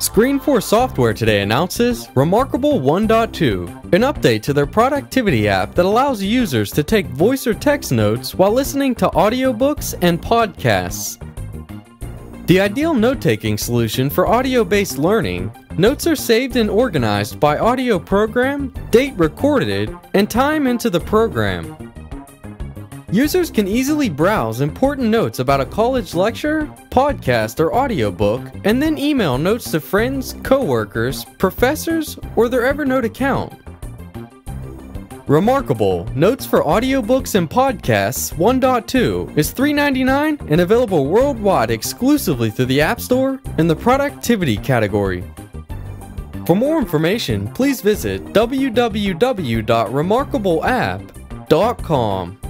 Screen4 Software today announces Remarkable 1.2, an update to their productivity app that allows users to take voice or text notes while listening to audiobooks and podcasts. The ideal note taking solution for audio based learning, notes are saved and organized by audio program, date recorded, and time into the program. Users can easily browse important notes about a college lecture, podcast, or audiobook, and then email notes to friends, coworkers, professors, or their Evernote account. Remarkable Notes for Audiobooks and Podcasts 1.2 is $3.99 and available worldwide exclusively through the App Store in the Productivity category. For more information, please visit www.remarkableapp.com.